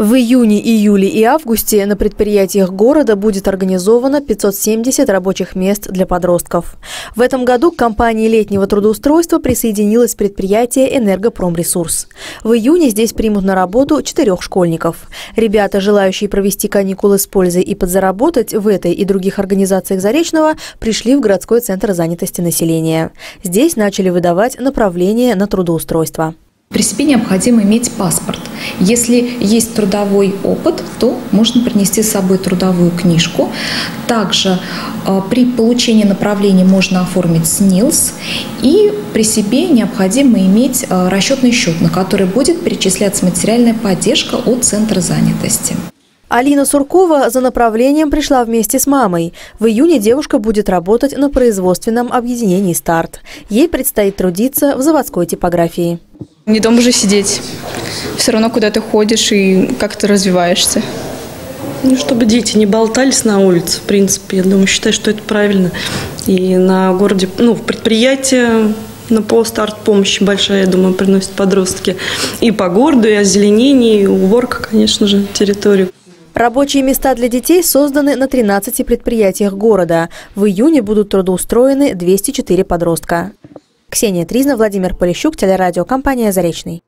В июне, июле и августе на предприятиях города будет организовано 570 рабочих мест для подростков. В этом году к компании летнего трудоустройства присоединилось предприятие «Энергопромресурс». В июне здесь примут на работу четырех школьников. Ребята, желающие провести каникулы с пользой и подзаработать в этой и других организациях Заречного, пришли в городской центр занятости населения. Здесь начали выдавать направление на трудоустройство. При себе необходимо иметь паспорт. Если есть трудовой опыт, то можно принести с собой трудовую книжку. Также э, при получении направления можно оформить СНИЛС. И при себе необходимо иметь э, расчетный счет, на который будет перечисляться материальная поддержка от Центра занятости. Алина Суркова за направлением пришла вместе с мамой. В июне девушка будет работать на производственном объединении «Старт». Ей предстоит трудиться в заводской типографии. Не дома же сидеть. Все равно куда ты ходишь и как ты развиваешься. Ну, чтобы дети не болтались на улице, в принципе. Я думаю, считаю, что это правильно. И на городе, ну, в предприятии на полстарт помощи большая, я думаю, приносят подростки. И по городу, и озеленение, и уборка, конечно же, территории. Рабочие места для детей созданы на 13 предприятиях города. В июне будут трудоустроены 204 подростка. Ксения Тризна, Владимир Полищук, телерадиокомпания «Заречный».